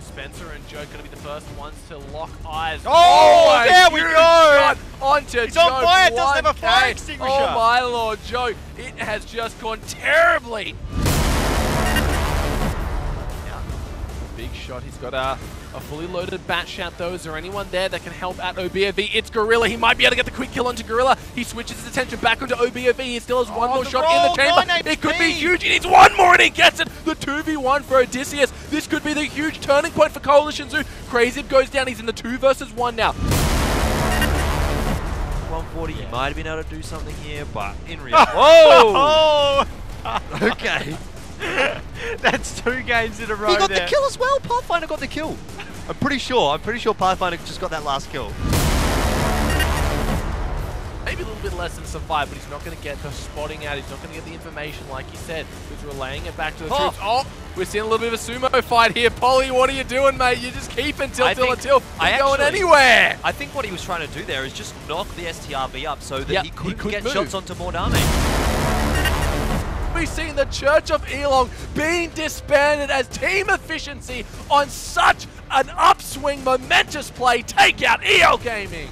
Spencer and Joe going to be the first ones to lock eyes. Oh, oh there we go! Onto He's Joe. on fire, doesn't have a fire extinguisher. Oh my lord, Joe, it has just gone terribly. Big shot. He's got a, a fully loaded Bat Chat though. Is there anyone there that can help out OBOV? It's Gorilla. He might be able to get the quick kill onto Gorilla. He switches his attention back onto OBOV. He still has one Oh, more shot roll, in the chamber. It could be huge. He needs one more and he gets it. The 2v1 for Odysseus. This could be the huge turning point for Coalition Zoo. Crazy goes down. He's in the 2 versus 1 now. 140, He might have been able to do something here, but in real. Whoa! Oh! okay. That's two games in a row He got there. the kill as well. Pathfinder got the kill. I'm pretty sure. I'm pretty sure Pathfinder just got that last kill. Maybe a little bit less than survive, but he's not going to get the spotting out. He's not going to get the information like he said. He's relaying it back to the Oh. troops. Oh, we're seeing a little bit of a sumo fight here. Polly, what are you doing, mate? You just keep until I till until. I You're going actually- anywhere. I think what he was trying to do there is just knock the STRB up so that Yeah, he he couldn't could get move. shots onto more We've seen the Church of Elong being disbanded as team efficiency on such an upswing, momentous play take out EL Gaming.